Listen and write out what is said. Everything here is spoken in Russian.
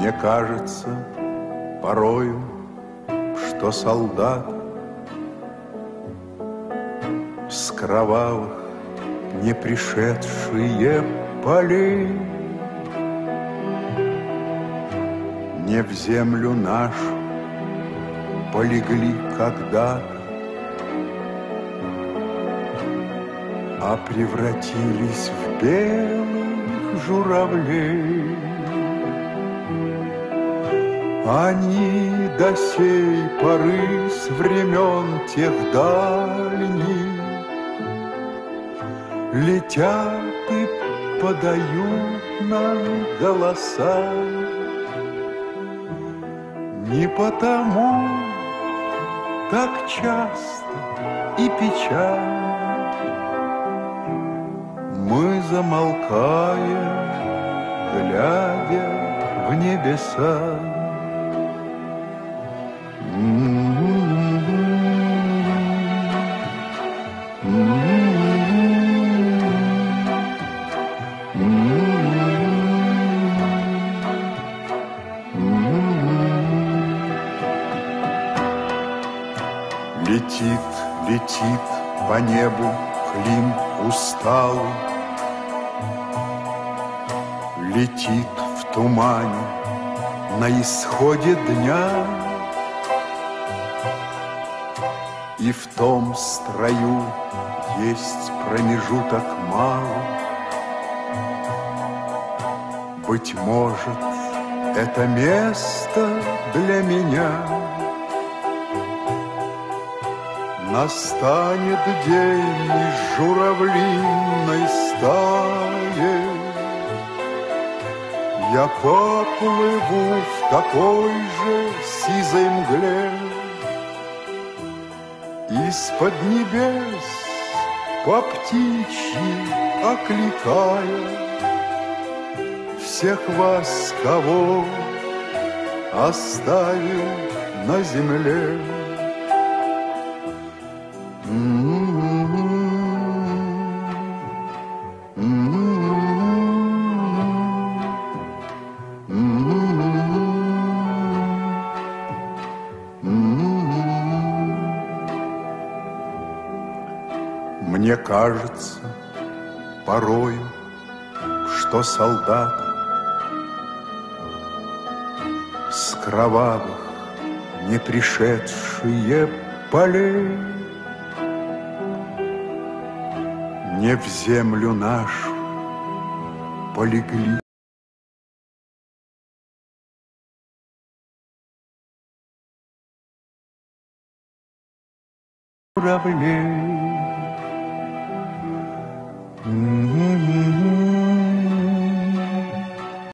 Мне кажется порою, что солдат С кровавых не пришедшие полей Не в землю нашу полегли когда-то, А превратились в белых журавлей. Они до сей поры с времен тех дальних Летят и подают нам голоса. Не потому так часто и печально Мы замолкаем, глядя в небеса. Летит, летит по небу Клим усталый, Летит в тумане на исходе дня. И в том строю есть промежуток мало. Быть может, это место для меня — Настанет день журавлиной стаи, Я поплыву в такой же сизой мгле. Из-под небес по птичьи окликая Всех вас, кого оставил на земле. Мне кажется порою, что солдат С кровавых не пришедшие полей Не в землю нашу полегли. Журавлей.